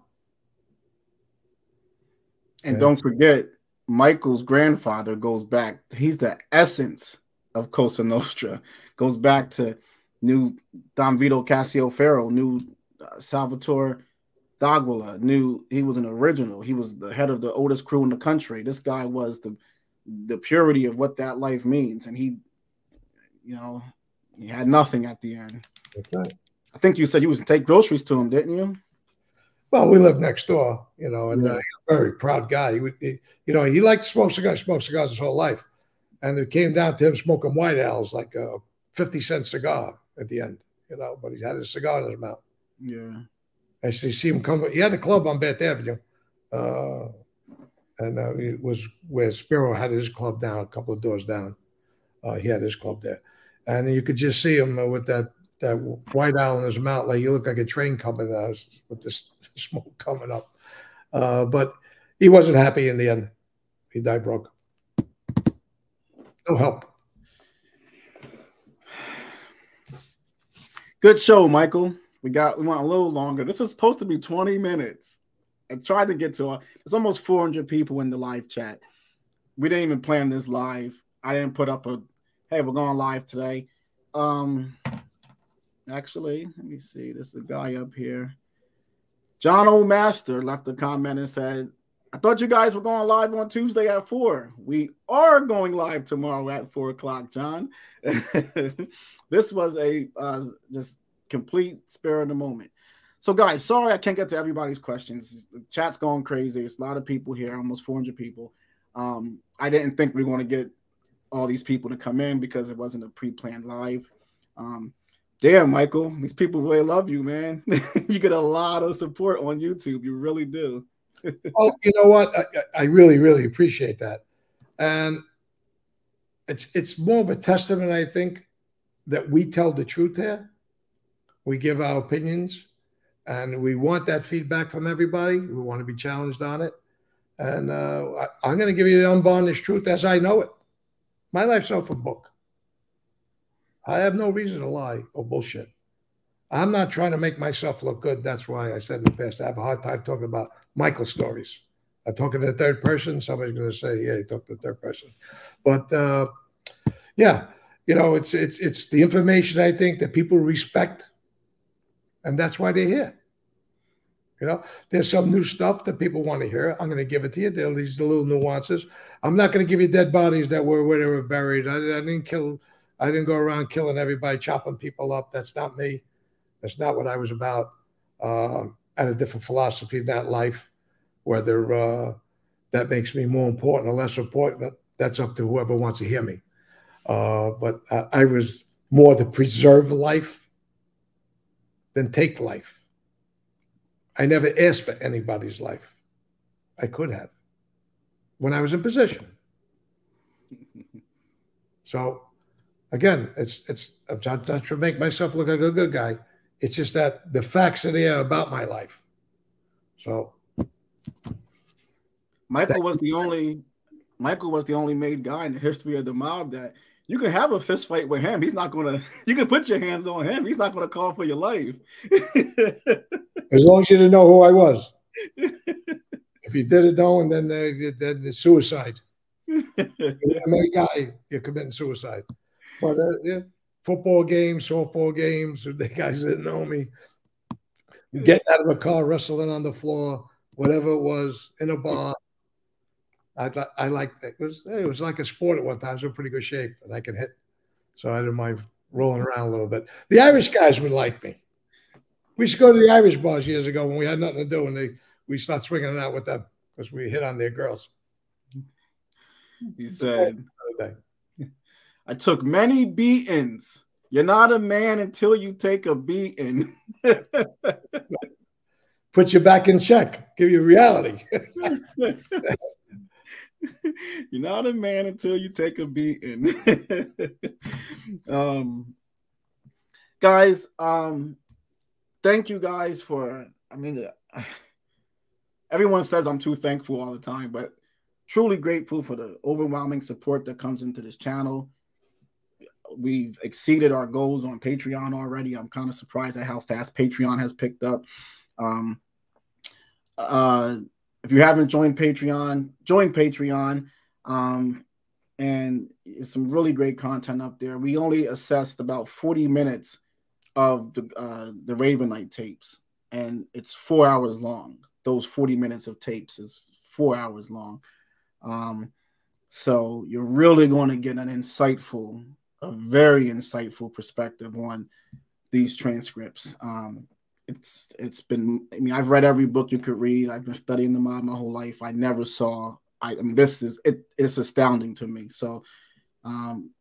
And yeah. don't forget, Michael's grandfather goes back. He's the essence of Cosa Nostra. Goes back to new Don Vito Cascioferro, new uh, Salvatore D'Aquila new. he was an original. He was the head of the oldest crew in the country. This guy was the the purity of what that life means, and he, you know, he had nothing at the end. Okay. I think you said you was to take groceries to him, didn't you? Well, we lived next door, you know, and yeah. uh, a very proud guy. He would, he, you know, he liked to smoke cigars, smoke cigars his whole life, and it came down to him smoking White Owls, like a fifty cent cigar at the end, you know. But he had his cigar in his mouth. Yeah. I see him come. He had a club on Bath Avenue, uh, and uh, it was where Spiro had his club down, a couple of doors down. Uh, he had his club there, and you could just see him with that that white his mouth, like you looked like a train coming uh, with this smoke coming up. Uh, but he wasn't happy in the end. He died broke. No help. Good show, Michael. We got we went a little longer. This was supposed to be 20 minutes. I tried to get to it. There's almost 400 people in the live chat. We didn't even plan this live. I didn't put up a hey, we're going live today. Um actually, let me see. There's a guy up here. John O'Master left a comment and said, I thought you guys were going live on Tuesday at four. We are going live tomorrow at four o'clock, John. this was a uh, just complete spare of the moment. So, guys, sorry I can't get to everybody's questions. The chat's going crazy. It's a lot of people here, almost 400 people. Um, I didn't think we were going to get all these people to come in because it wasn't a pre-planned live. Um, damn, Michael, these people really love you, man. you get a lot of support on YouTube. You really do. oh, you know what? I, I really, really appreciate that, and it's it's more of a testament, I think, that we tell the truth here we give our opinions, and we want that feedback from everybody. We want to be challenged on it. And uh, I, am going to give you the unvarnished truth as I know it. My life's open book. I have no reason to lie or bullshit. I'm not trying to make myself look good. That's why I said in the past I have a hard time talking about Michael stories. I talk in the third person. Somebody's going to say, "Yeah, you talk to the third person," but uh, yeah, you know, it's it's it's the information I think that people respect and that's why they're here. You know, there's some new stuff that people want to hear. I'm going to give it to you. There are these little nuances. I'm not going to give you dead bodies that were where they were buried. I, I, didn't kill. I didn't go around killing everybody, chopping people up. That's not me. That's not what I was about. Uh, I had a different philosophy in that life. Whether uh, that makes me more important or less important, that's up to whoever wants to hear me. Uh, but I, I was more to preserve life than take life. I never asked for anybody's life. I could have when I was in position. So again, it's it's I'm not, not trying to make myself look like a good guy. It's just that the facts are there about my life. So Michael was the only Michael was the only made guy in the history of the mob that you can have a fist fight with him. He's not gonna. You can put your hands on him. He's not gonna call for your life. as long as you didn't know who I was. if you didn't know, and then uh, then it's suicide. you're a guy, you're committing suicide. But uh, yeah, football games, softball games. The guys didn't know me. Getting out of a car, wrestling on the floor, whatever it was, in a bar. I I liked it. It was it was like a sport at one time. I was in pretty good shape, and I could hit, so I didn't mind rolling around a little bit. The Irish guys would like me. We used to go to the Irish bars years ago when we had nothing to do, and they we start swinging it out with them because we hit on their girls. He said, "I took many beatings. You're not a man until you take a beating." Put you back in check. Give you reality. You're not a man until you take a beating. um, guys, um, thank you guys for. I mean, everyone says I'm too thankful all the time, but truly grateful for the overwhelming support that comes into this channel. We've exceeded our goals on Patreon already. I'm kind of surprised at how fast Patreon has picked up. Um, uh, if you haven't joined Patreon, join Patreon. Um, and it's some really great content up there. We only assessed about 40 minutes of the uh, the Ravenite tapes, and it's four hours long. Those 40 minutes of tapes is four hours long. Um, so you're really going to get an insightful, a very insightful perspective on these transcripts. Um, it's it's been I mean I've read every book you could read. I've been studying the mob my whole life. I never saw I, I mean this is it it's astounding to me. So um,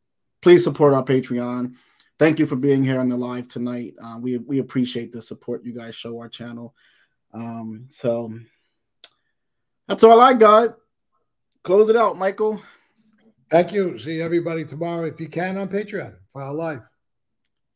please support our Patreon. Thank you for being here on the live tonight. Uh, we we appreciate the support you guys show our channel. Um, so that's all I got. Close it out, Michael. Thank you. See everybody tomorrow if you can on Patreon for our live.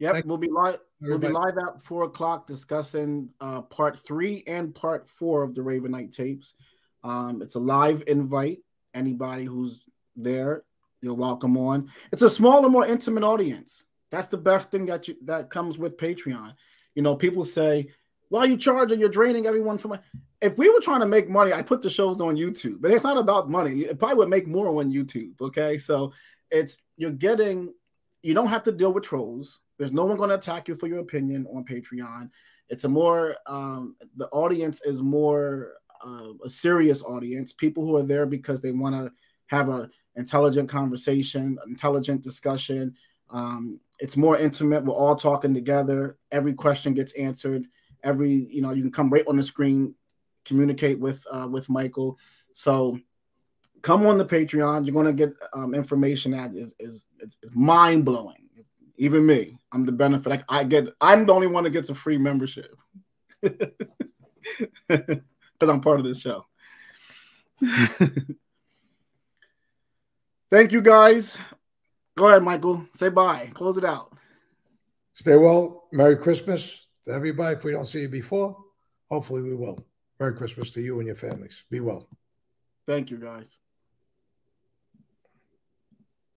Yep, Thank we'll be live. We'll be live at four o'clock discussing uh, part three and part four of the Ravenite tapes. Um, it's a live invite. Anybody who's there, you're welcome on. It's a smaller, more intimate audience. That's the best thing that you that comes with Patreon. You know, people say, "Well, you charging, you're draining everyone from." If we were trying to make money, I'd put the shows on YouTube, but it's not about money. It probably would make more on YouTube. Okay, so it's you're getting. You don't have to deal with trolls there's no one going to attack you for your opinion on Patreon. It's a more um, the audience is more uh, a serious audience. People who are there because they want to have a intelligent conversation, intelligent discussion. Um, it's more intimate. We're all talking together. Every question gets answered. Every you know you can come right on the screen, communicate with uh, with Michael. So come on the Patreon. You're going to get um, information that is is, is mind blowing even me. I'm the benefit. I, I get. I'm the only one that gets a free membership because I'm part of this show. Thank you, guys. Go ahead, Michael. Say bye. Close it out. Stay well. Merry Christmas to everybody. If we don't see you before, hopefully we will. Merry Christmas to you and your families. Be well. Thank you, guys.